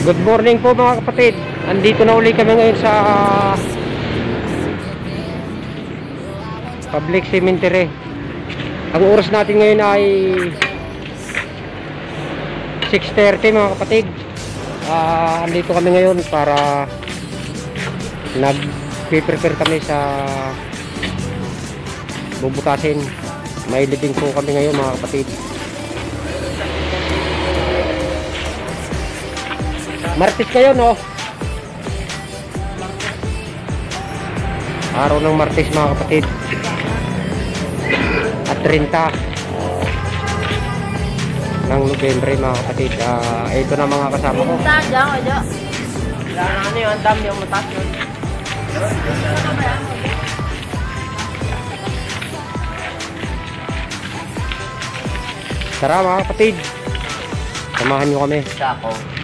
Good morning po mga kapatid. Andito na uli kami ngayon sa public cemetery. Ang oras natin ngayon ay 6.30 mga kapatid. Ah, andito kami ngayon para nag-prepare kami sa bubutasin. May living po kami ngayon mga kapatid. Martis kayo, no? Araw ng Martis, mga kapatid. At 30 ng Nobyembre, mga kapatid. Ah, ito na mga kasama ko. Wala na ano yung matas yun. Tara, mga kapatid. Samahan nyo kami. Sako.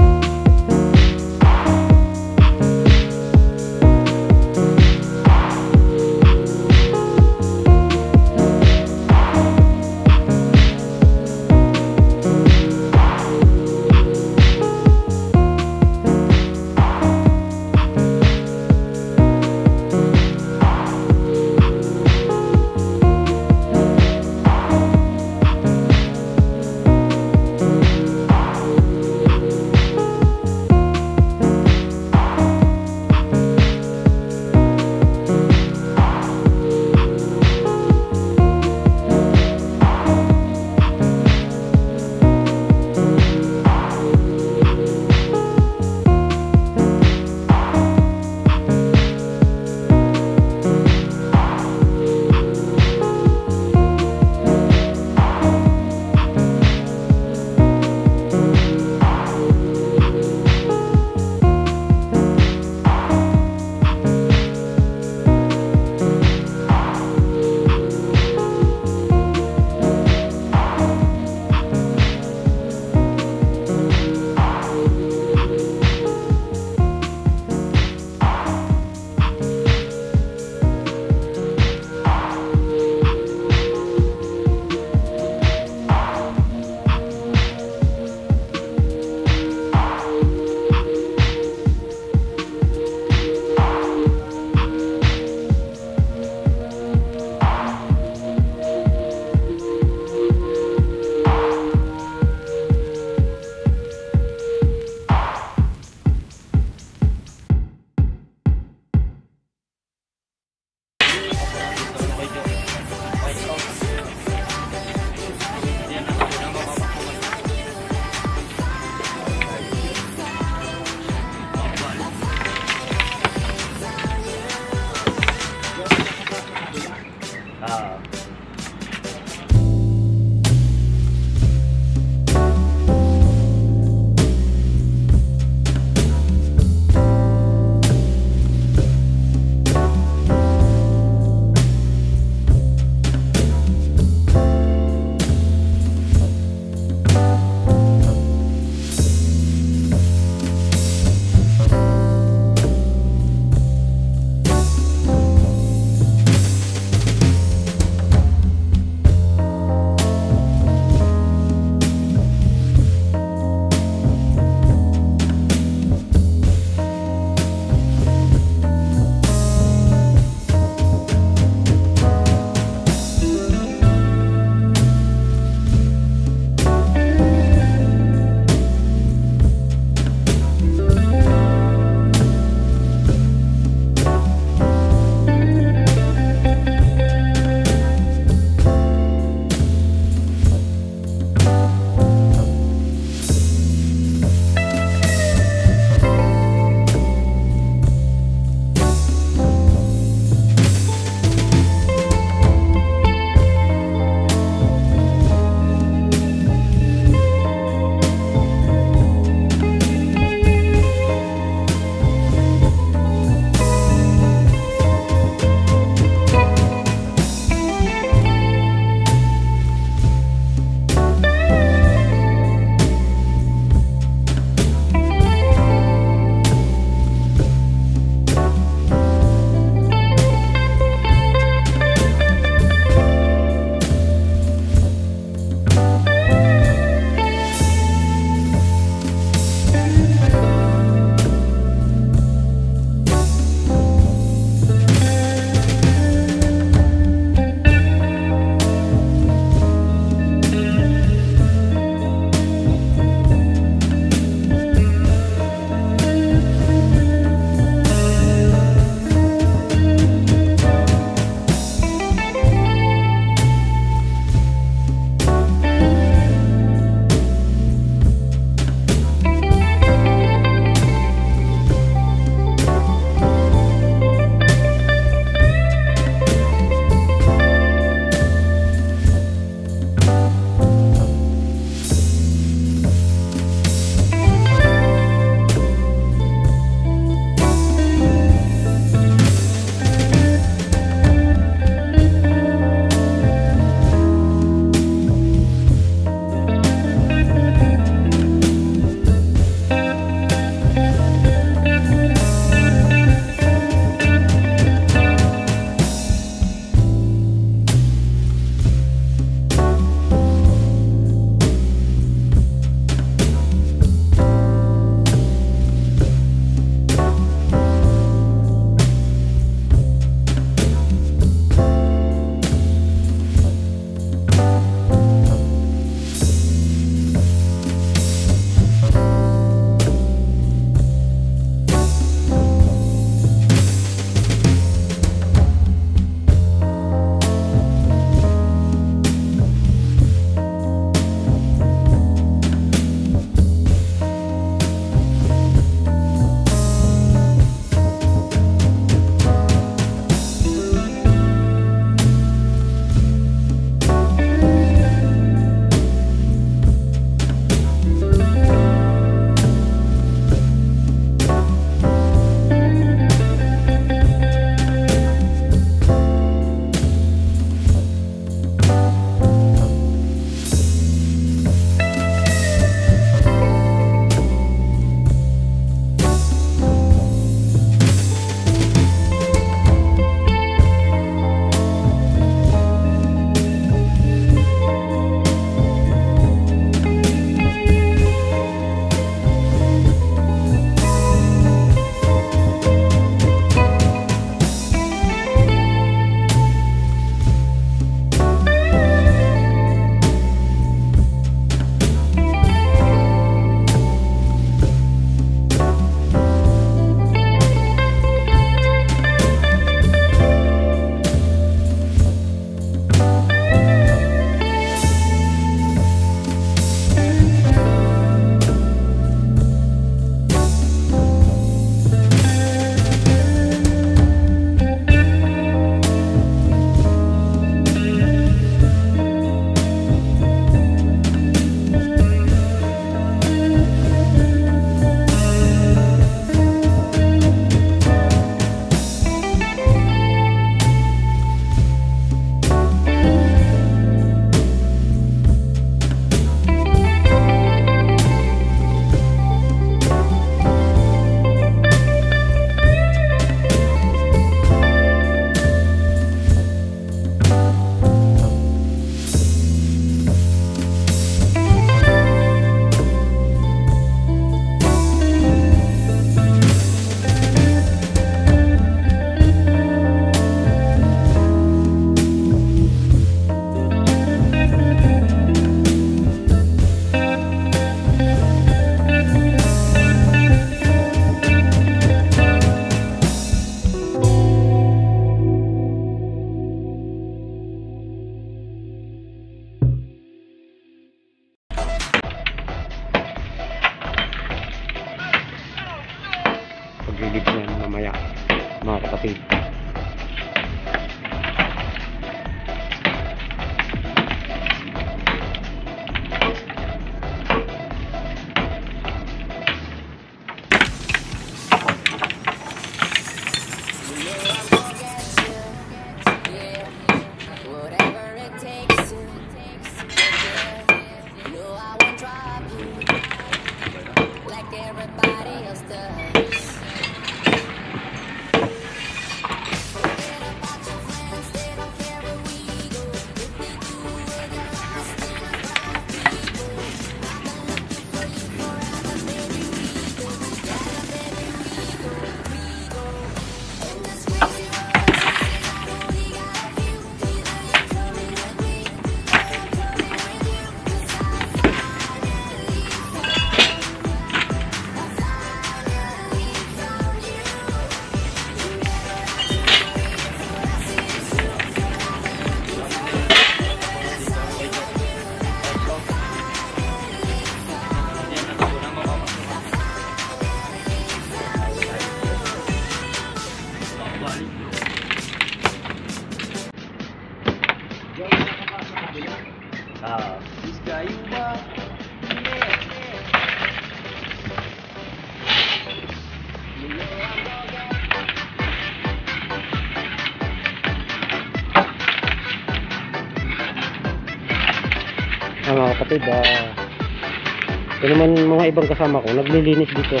mga ibang kasama ko naglilinis dito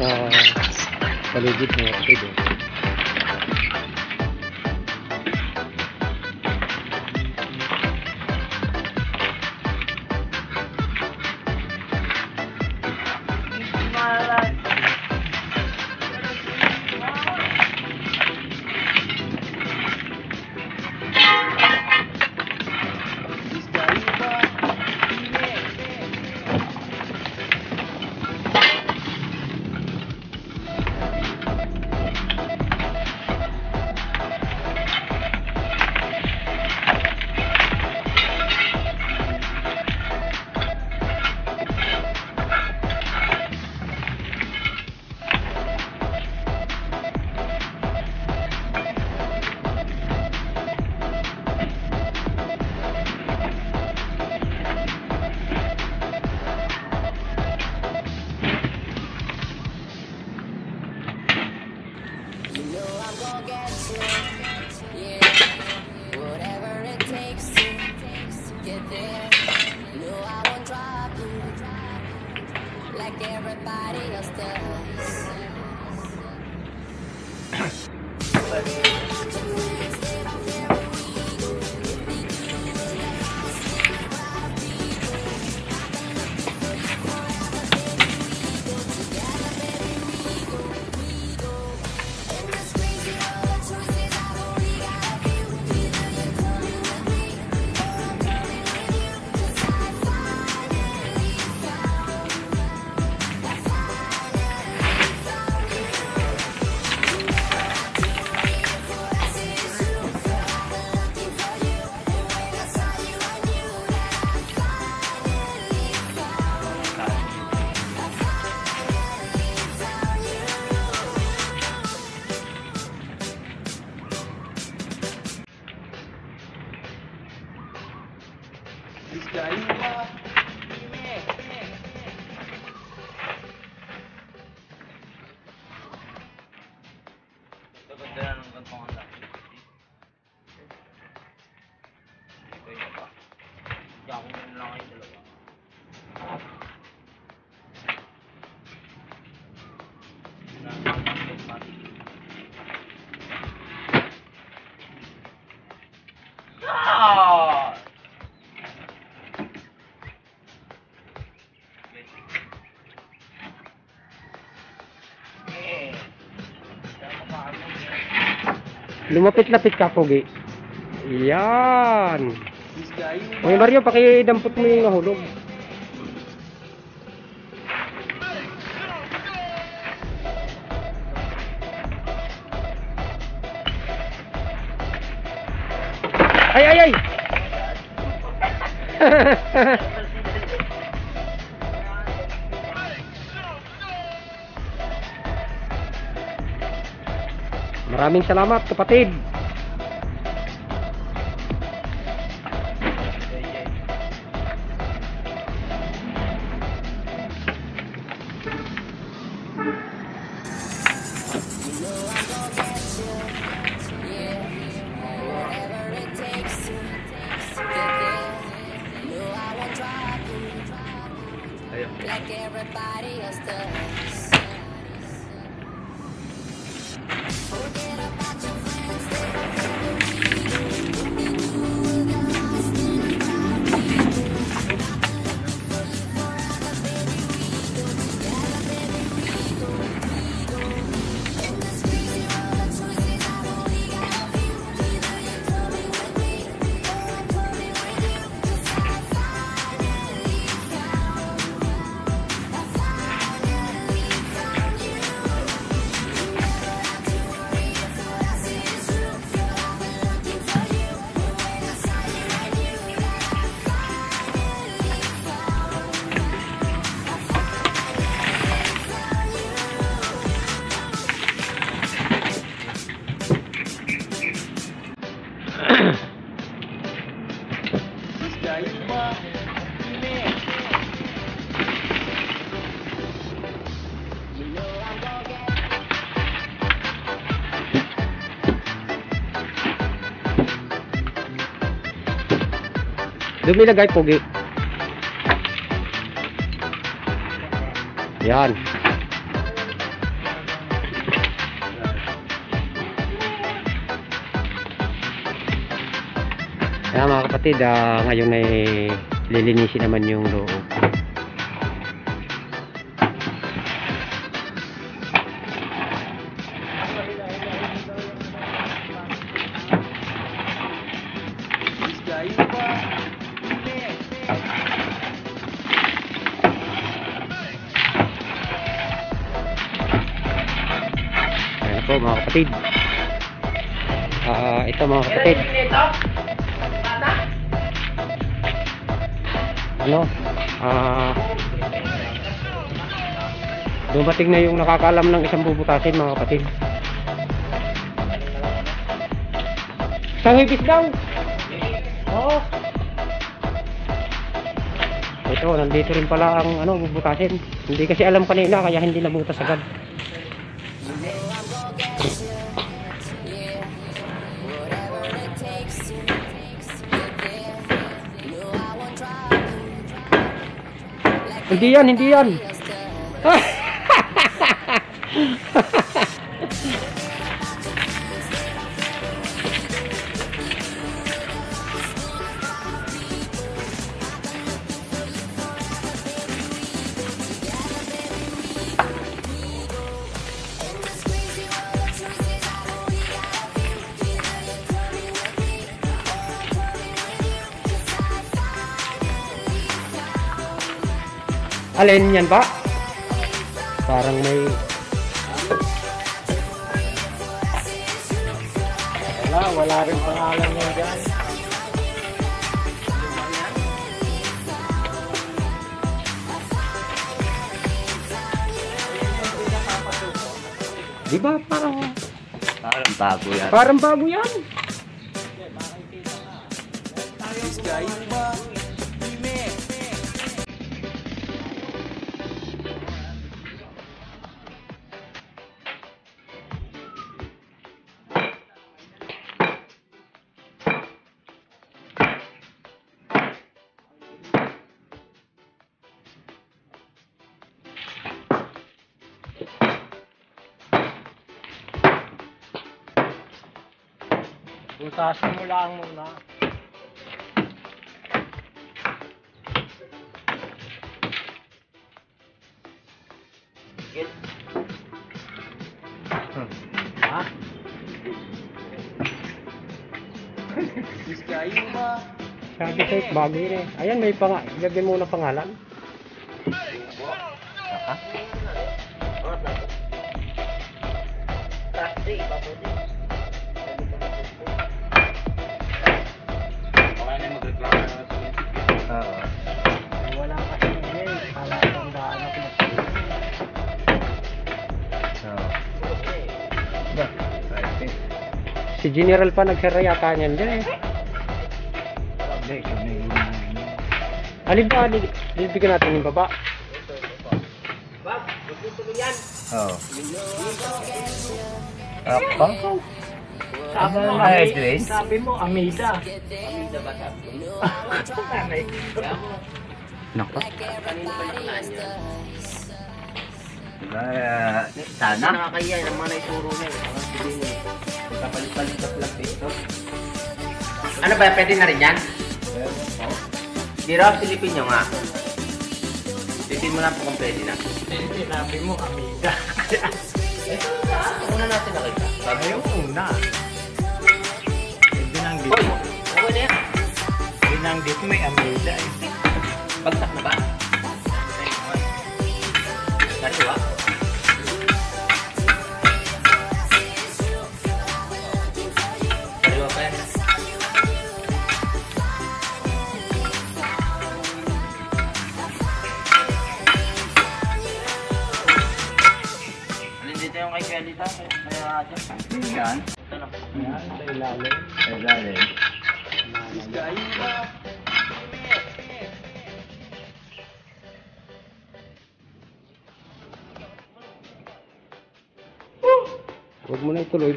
sa paligid ng tubig Lumapit-lapit ka, Pogi. Yan. This guy. Mario, pakidampot mo yung nahulog. Maraming salamat kapatid. Dumilagay pugi. Yan. Kaya mga kapatid, ah, ngayon ay lilinisin naman yung loob. Ah, ito mga kapatid. Ano? Ah, dumating na yung nakakalam ng isang bubutasin mga kapatid. Isang hipis daw. Oo. Ito, nandito rin pala ang ano, bubutasin. Hindi kasi alam kanina kaya hindi nabutas agad. Hindi yan, hindi yan. Alin yan ba? Parang may... Wala, wala rin pangalan niya dyan. Di ba? Parang... Parang bago yan. Parang bago yan. Butasin mo lang muna. Ha? Sabi sa'yo, bago yun eh. Ayan, may pang... Lagyan mo na pangalan. General pa nagsara yata niyan dyan eh. Alin ba? Bibigyan natin yung baba. Oo. Ako? Sabi mo, Edwin? Sabi mo, Amida. Nako. Diba, uh, sana? Nakakaya yung mga naituro na eh. Kapalit-palit na plug dito. Ano ba? Pwede na rin yan? Di raw, silipin nyo nga. Silipin mo na po kung pwede na. Sinabi mo, amiga. Una natin nakita. Sabi yung una. Binanggit mo. Okay na yan. Binanggit mo may amiga eh. Bagsak na ba? Kariwa? Kariwa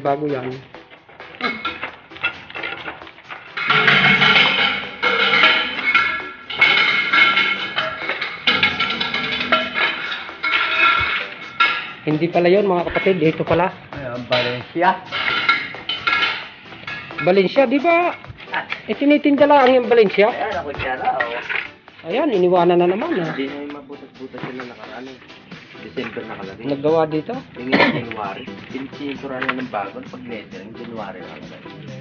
bago yan. Hindi pala yon mga kapatid, ito pala. Ayan, Valencia. Valencia, di ba? Eh, Itinitinda lang yung Valencia. Ayan, ako siya na, ah, oh. Ayan, iniwanan na naman. Ah. Hindi na yung mabutas-butas sila nakaraan. Eh. December nakalagay. Naggawa dito. Yung nga January. Sinisinkura na ng bago pag letter. Yung January nakalagay.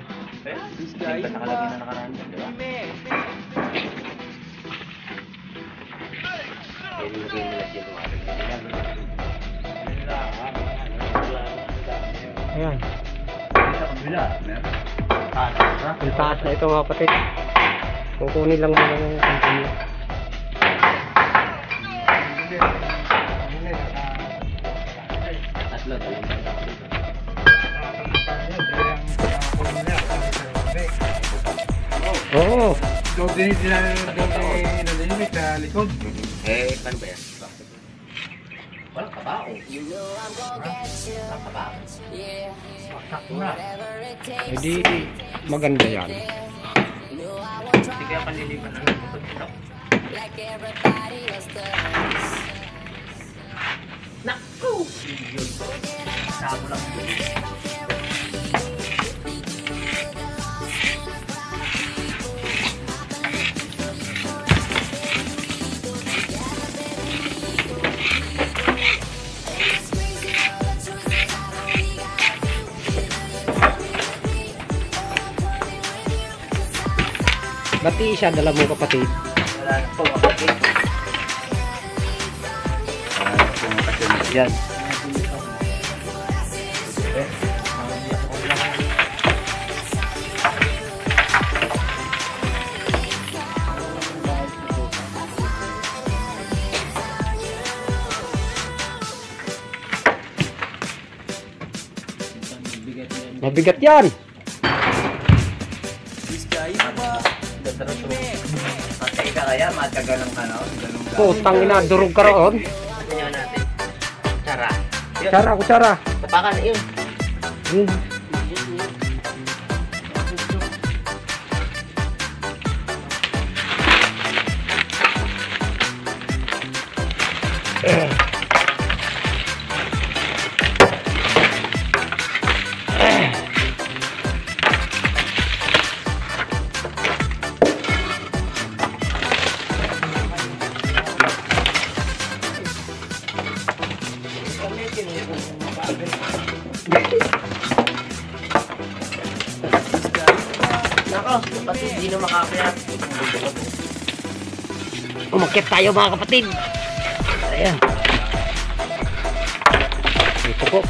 December nakalagay na nakaraan. Di ba? Kaya nilagay nila January. Ayan. Ang taas na ito mga kapatid. Kukunin lang muna ng company. Oo. Doon din doon nalilimit sa likod. Eh, paano ba yan? Wala ka ba? You know I'm gonna get you. Wala ka ba? Yeah. Sakto na. Whatever it takes. Eh di, maganda yan. You know I won't try Sige, panlilipan na lang ito. does. Naku! Yun. Sabo lang. Bati siya, dala mo kapatid. Wala na po, kapatid. Wala na po. Yan. Mabigat yan. Putang ina, durog ka roon. Tingnan natin. Tara. Yun. Kutsara, kutsara. Tapakan, yun. Hmm. Tayo mga kapatid. Ayan. Ito po.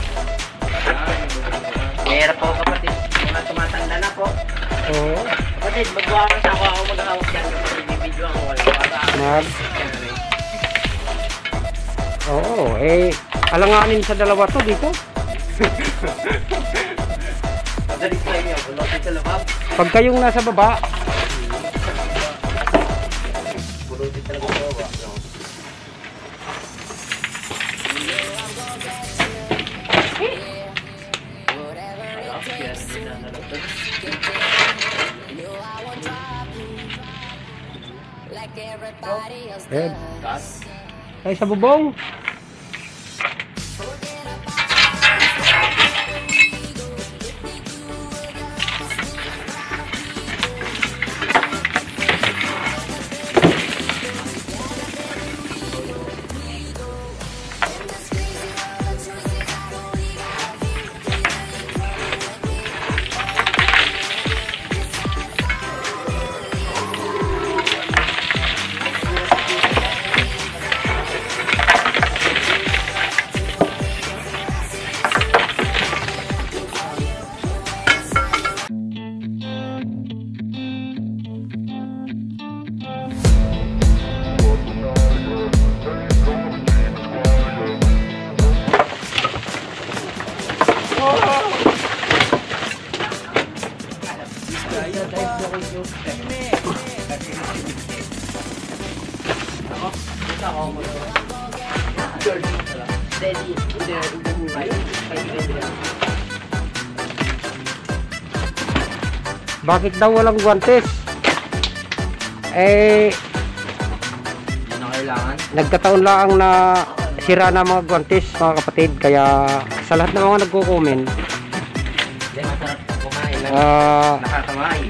Mahirap po kapatid. Mga tumatanda na po. Oo. Kapatid, magbuhakas ako ako maghahawak yan. Bibidyo ako. Mag. Oo, eh alanganin sa dalawa to dito. Pag kayong nasa baba, talaga sa baba. No. Alam, kaya hindi na nalagdag. Like sa bubong. Bakit daw walang guantes? Eh, Hindi na kailangan. nagkataon lang na sira na mga guantes mga kapatid. Kaya sa lahat ng mga nagko-comment, Hindi, masarap sa kumain. na ah, Nakakamay.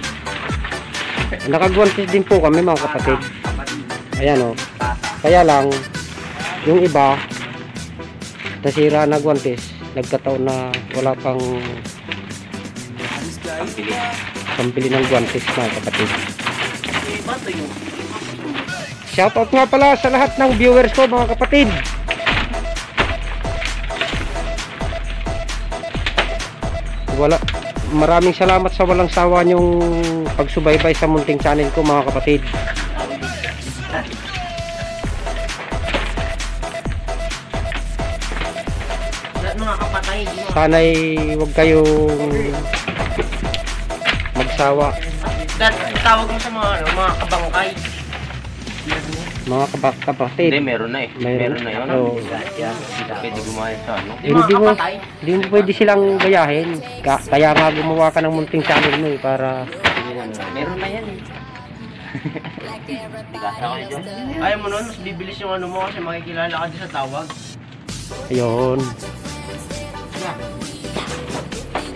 nakaguantes din po kami mga kapatid. Kapatid. Ayan o. Kaya lang, yung iba, nasira na guantes, nagkataon na wala pang Pambili. pambili ng guantes mga kapatid. Yung Shoutout nga pala sa lahat ng viewers ko mga kapatid. Wala maraming salamat sa walang sawa niyong pagsubaybay sa munting channel ko mga kapatid. Sana'y huwag kayong magsawa Dad, tawag mo sa mga ano, mga kabangkay. mga kapa- kapatid. Hindi, meron na eh. Meron. Meron, na yun. Oo. Hindi pwede gumawa sa ano. Yung Hindi mo, kapatay. hindi mo pwede silang gayahin. Ka- kaya nga gumawa ka ng munting channel mo eh, para Meron na yan eh. Dyan. Ayaw mo nun, mas bibilis yung ano mo kasi makikilala ka din sa tawag. ayun.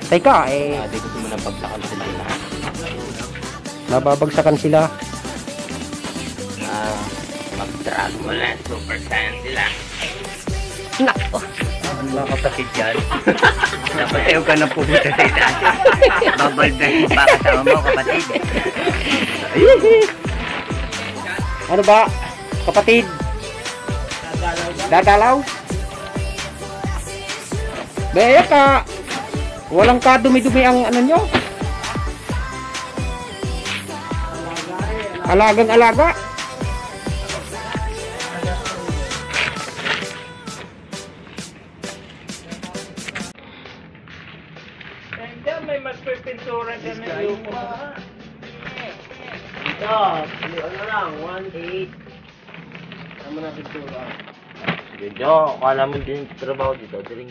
Teka, eh, gusto mo nang pagsakan sila lahat. nababagsakan sila. Ah, mag-drag mo lang, super saiyan sila. Nako. Ano mga kapatid yan? Dapat ayaw ka na pumunta sa itaas. Babaldahin pa kasama mo, kapatid. Ano ba? Kapatid? Dadalaw? Baya ka. Walang kadumi-dumi ang ano nyo. Alagang alaga. Nandiyan, may mas pipintura na yung Ito, ano lang, 1.8. Tama na pintura. Medyo, kala mo din trabaho dito, diring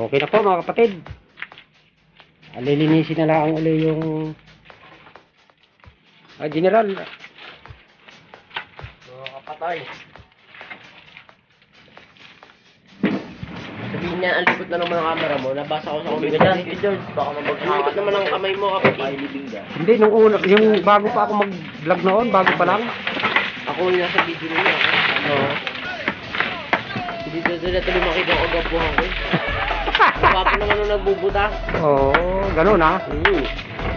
Okay na po mga kapatid. Alilinisin na lang uli yung ah, general. Mga kapatay. Sabihin niya, ang likot na naman ang camera mo. Nabasa ko sa comment. Hindi ka dyan, baka mabagsakan. Ang likot naman ang kamay mo, kapatid. Hindi, nung una, yung bago pa ako mag-vlog noon, bago pa lang. Ako yung nasa video niya. Oo. Hindi ko sila tuloy agapuhan ko. Gwapo naman nung nagbubuta. Oo, ganun ah. Hmm.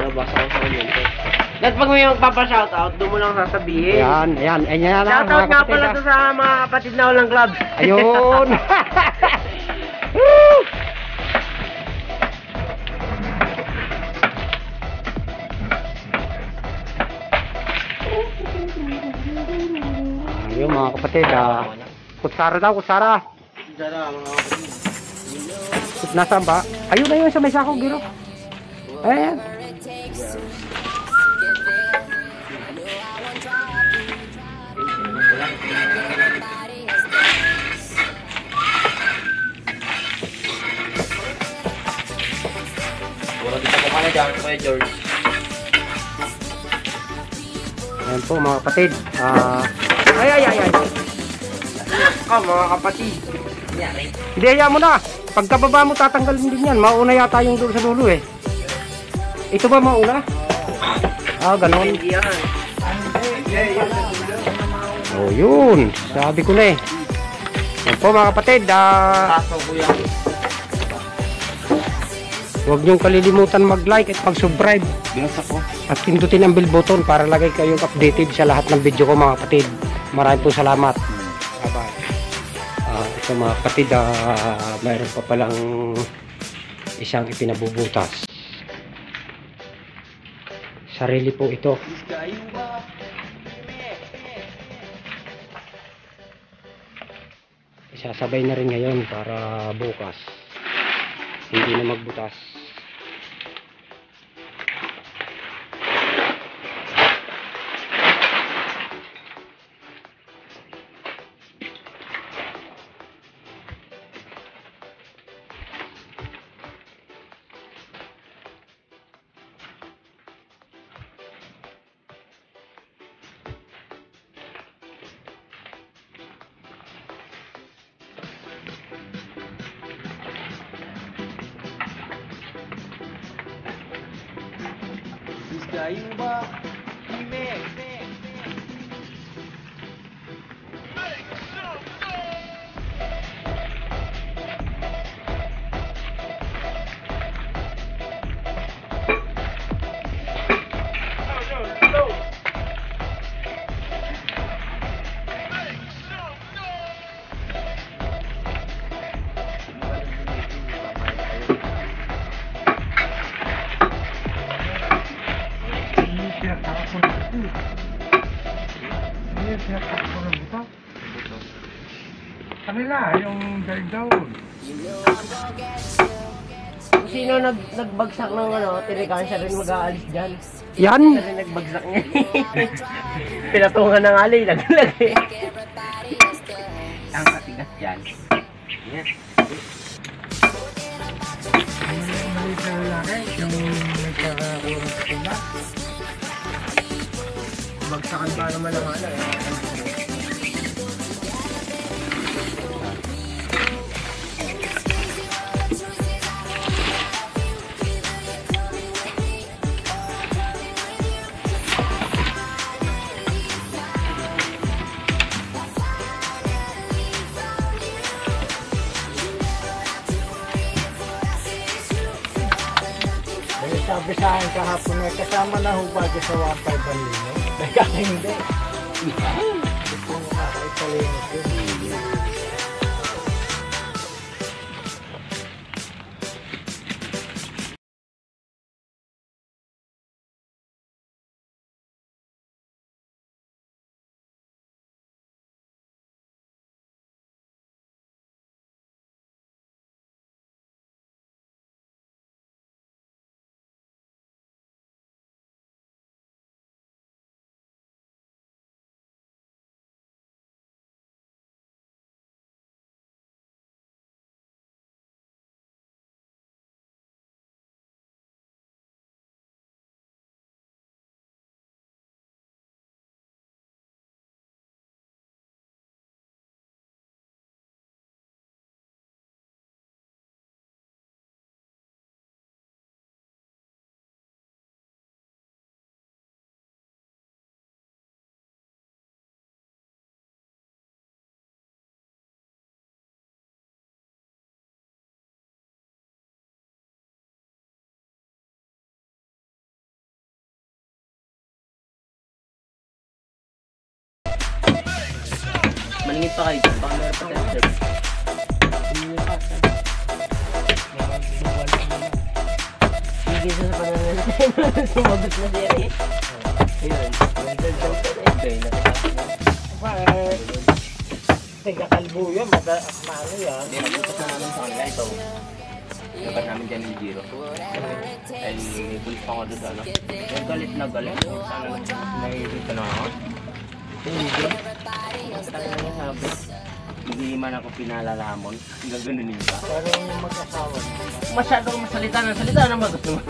Nabasa ko sa comment. Dahil pag may magpapa-shoutout, doon mo lang sasabihin. Ayan, ayan, ayan na Shoutout mga nga pala ah. to sa mga kapatid na walang club. Ayun. Ayun mga kapatid, ah. Kutsara daw, kutsara. Dara, mga kapatid. Nasaan ba? Ayun na yun sa may sako, giro. Ayan. Wala kita mo kanya dyan, Kuya George. Ayan po mga kapatid. Ah, ay, ay, ay, ay. Ka, mga kapatid. Yari. Hindi, hayaan mo na. Pagkababa mo, tatanggalin din yan. Mauna yata yung doon sa dulo eh. Ito ba mauna? Ah, yan. Oh, yun. Sabi ko na eh. Yan po mga kapatid. Ah, huwag niyong kalilimutan mag-like at mag-subscribe. At pindutin ang bell button para lagay kayong updated sa lahat ng video ko mga kapatid. Maraming po salamat. Ito mga kapatid, ah, mayroon pa palang isang ipinabubutas. Sarili po ito. Isasabay na rin ngayon para bukas. Hindi na magbutas. Nagbagsak ng ano, tirikan siya rin mag-aalis dyan. Yan! Siya rin nagbagsak niya. Pinatungan ng alay, naglag Dahil sabi sa akin kahapon na kasama na ho ba sa 1.5 balino? Kaya hindi. Gusto mo nakakaipalinis yun. Maningit pa kayo dyan, baka meron pa tayong service. Sige sa pananalatin, sumagot na siya eh. Ayun, nandun daw nakatapos na. Eh, Teka kalbo yan, mada, maano yan. Hindi, nagpunta na namin sa kanila ito. Dapat namin dyan yung Giro. Dahil may pulis pa ako doon ano. Galit na galit. Sana nahihirita na ako. Hindi. Tayo na sabi. Hindi man ako pinalalamon. Gaganunin ka. Pero yung mag-asawa, Masyadong masalita na salita na ba gusto mo?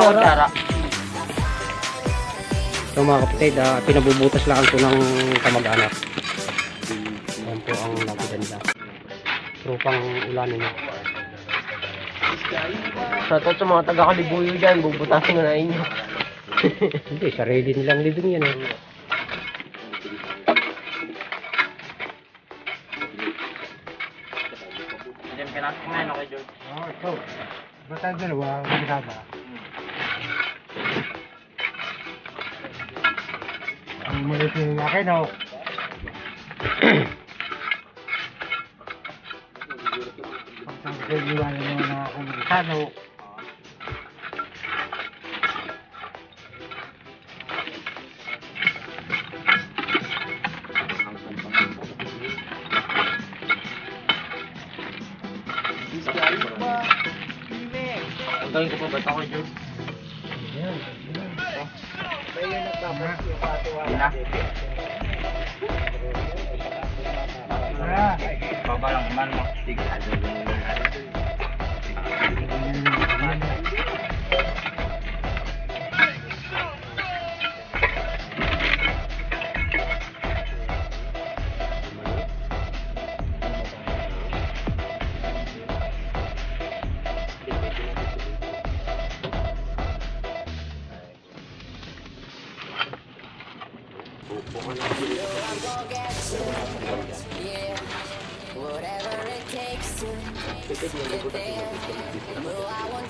Kaya kutsara. So mga kapatid, ah, pinabubutas lang ito ng kamag-anak. Yan po ang nagaganda. Trupang ulanin niya. Shoutout sa mga taga-kalibuyo dyan, bubutasin ko na inyo. Hindi, sarili nilang living yan. Eh. Diyan pinasok na yun, okay, George? Oh, ito. Ba't tayo dalawa, ginaba? Maliit yung lalaki, no? Pagkakaliwan naman ng mga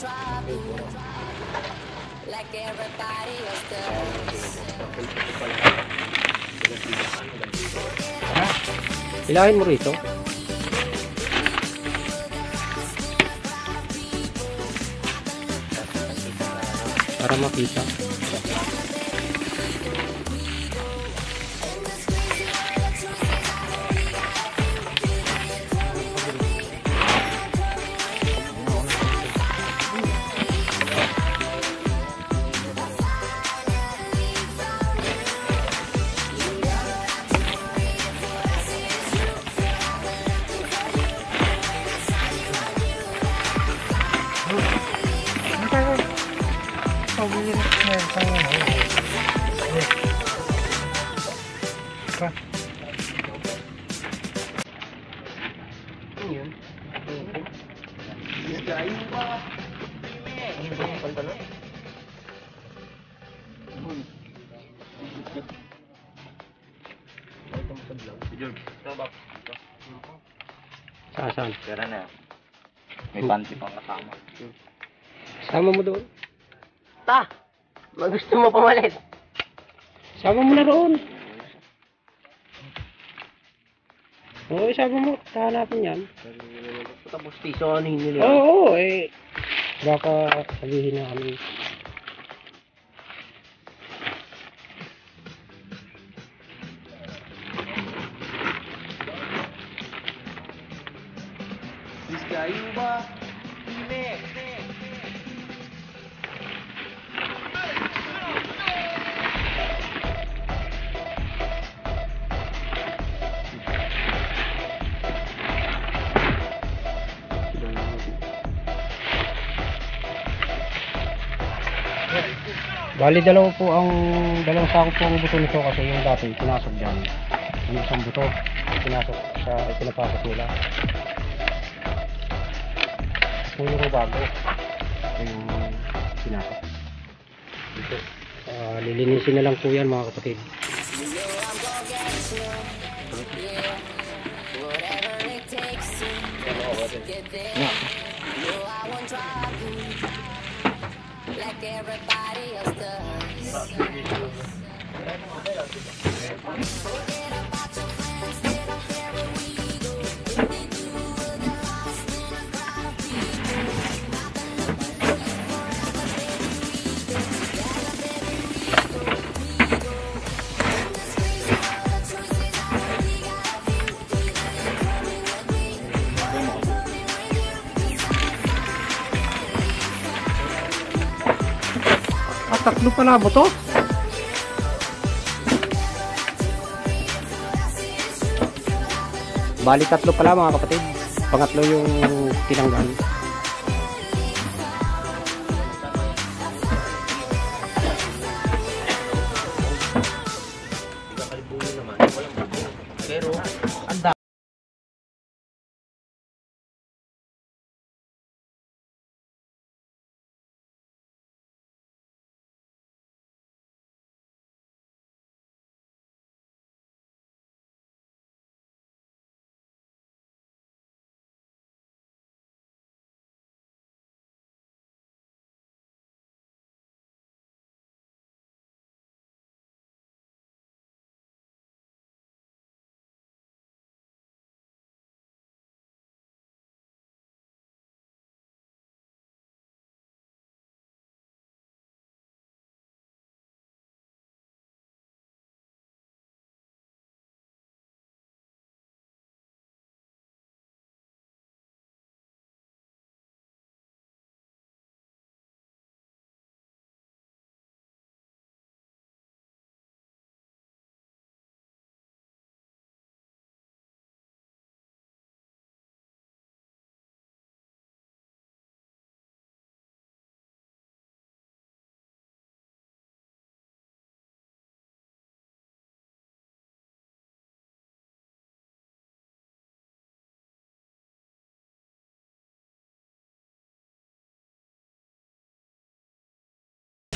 Like everybody else does. Ilahin mo rito. Para makita. Oo. Tahanapin yan. Tapos tiso, ano nila? Oo, oo, eh. Baka sabihin na kami. Bali, dalawa po ang, dalawang sako po ang buto nito kasi yung dati, pinasok dyan. Yung isang buto, pinasok sa, pinapasok nila. Ito yung bago. Ito yung pinasok. Dito. Ah, lilinisin na lang po yan mga kapatid. Like everybody else does. Tatlo pala ba to? Bali tatlo pala mga kapatid. Pangatlo yung tinanggal.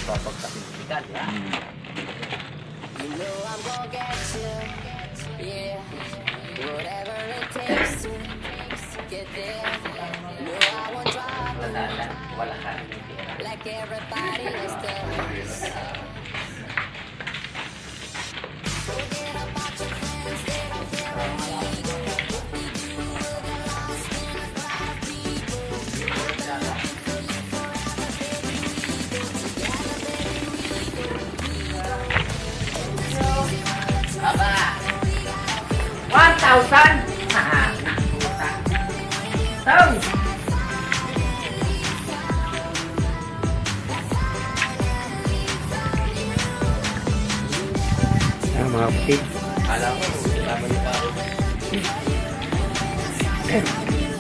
toda aportación musical. Guadalajara. 1,000. So, ah, mga kapatid. Kala ko, laban pa ako.